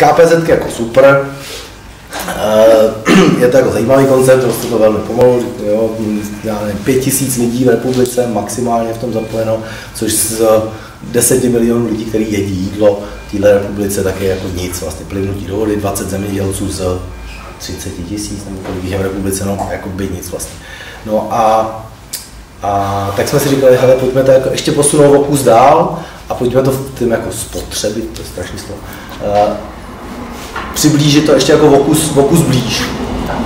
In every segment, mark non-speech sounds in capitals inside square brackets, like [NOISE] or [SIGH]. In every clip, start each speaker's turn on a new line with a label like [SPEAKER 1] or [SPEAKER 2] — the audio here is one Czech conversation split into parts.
[SPEAKER 1] KPZ jako super, [CLEARS THROAT] je to jako zajímavý koncept, prostě to velmi pomalu, jo, já nevím, pět tisíc lidí v republice maximálně v tom zapojeno, což z 10 milionů lidí, kteří jedí jídlo v téhle republice, tak je jako nic, vlastně plynutí do vody, 20 zemědělců z 30 tisíc, nebo kolik je v republice, no jako by nic vlastně. No a, a tak jsme si říkali, hele, pojďme to jako ještě posunout o kus dál a pojďme to v tím jako spotřebit, to je strašný slovo, uh, přiblížit to ještě jako o kus, o kus blíž.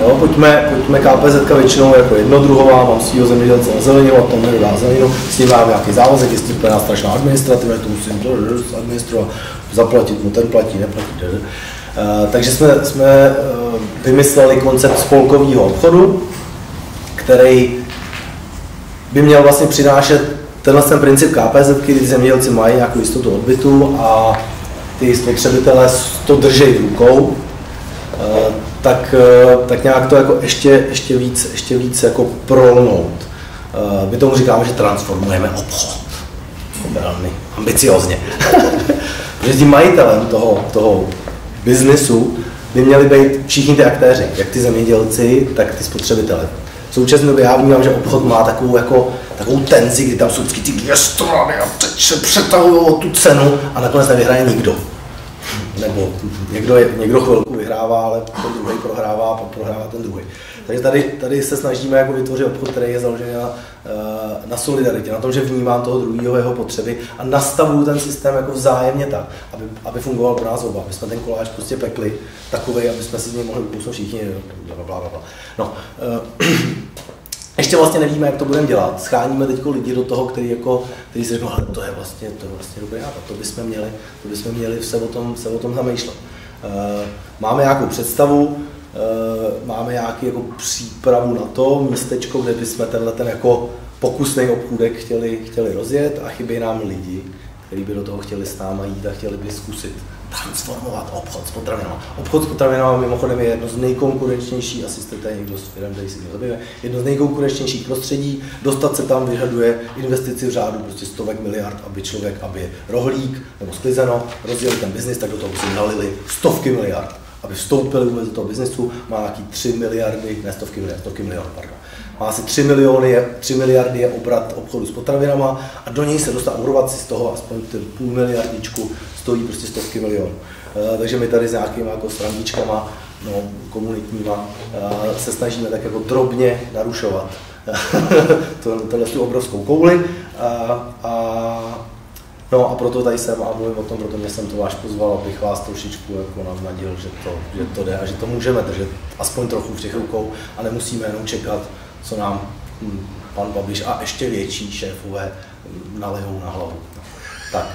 [SPEAKER 1] Jo, pojďme, pojďme KPZ většinou jako jednodruhová, mám svýho zemědělce na zeleninu, a tom nedodá zeleninu, s tím mám nějaký závazek, jestli je strašná administrativa, to musím administrovat, zaplatit, mu ten platí, neplatí. Uh, takže jsme, jsme uh, vymysleli koncept spolkového obchodu, který by měl vlastně přinášet tenhle ten princip KPZ, kdy zemědělci mají nějakou jistotu odbytu a ty spotřebitelé to drží v rukou, eh, tak, eh, tak nějak to jako ještě, ještě víc, ještě víc jako prolnout. Eh, my tomu říkáme, že transformujeme obchod. Velmi ambiciozně. [LAUGHS] Protože tím majitelem toho, toho biznesu by měli být všichni ty aktéři, jak ty zemědělci, tak ty spotřebitelé. V současné době já vnímám, že obchod má takovou, jako, takovou tenzi, kdy tam jsou vždycky ty dvě strany a teď se přetahují o tu cenu a nakonec nevyhraje nikdo nebo někdo, je, někdo chvilku vyhrává, ale ten druhý prohrává a prohrává ten druhý. Takže tady, tady se snažíme jako vytvořit obchod, který je založený na, eh, na solidaritě, na tom, že vnímám toho druhého jeho potřeby a nastavuju ten systém jako vzájemně tak, aby, aby fungoval pro nás oba, aby jsme ten koláč prostě pekli takový, aby jsme si z něj mohli ukousnout všichni, bla, bla, bla. No, uh, ještě vlastně nevíme, jak to budeme dělat. Scháníme teď lidi do toho, který, jako, který si řeknou, ale to je vlastně, to je vlastně dobré nápad, to bychom měli, to bychom měli se o tom, se o tom zamýšlet. Uh, máme nějakou představu, uh, máme nějaký jako přípravu na to, místečko, kde bychom tenhle ten jako pokusný obchůdek chtěli, chtěli rozjet a chybí nám lidi, kteří by do toho chtěli s náma jít a chtěli by zkusit transformovat obchod s potravinami. Obchod s potravinami mimochodem je jedno z nejkonkurenčnějších, asi jste tady někdo z firm, který si zabývá, jedno z nejkonkurenčnějších prostředí. Dostat se tam vyžaduje investici v řádu prostě stovek miliard, aby člověk, aby rohlík nebo sklizeno rozjeli ten biznis, tak do toho si nalili stovky miliard. Aby vstoupili vůbec do toho biznesu, má nějaký 3 miliardy, ne stovky miliard, stovky miliard, pardon má asi 3, miliony, 3 miliardy je obrat obchodu s potravinama a do něj se dostat urvat si z toho aspoň ten půl miliardičku stojí prostě stovky milionů. Uh, takže my tady s nějakýma jako strandičkama no, komunitníma uh, se snažíme tak jako drobně narušovat [LAUGHS] tohle tu obrovskou kouli a No a proto tady jsem a mluvím o tom, proto mě jsem to váš pozval, abych vás trošičku jako navnadil, že to, že to jde a že to můžeme držet aspoň trochu v těch rukou a nemusíme jenom čekat co nám hm, pan Babiš a ještě větší šéfové hm, nalejou na hlavu. Tak.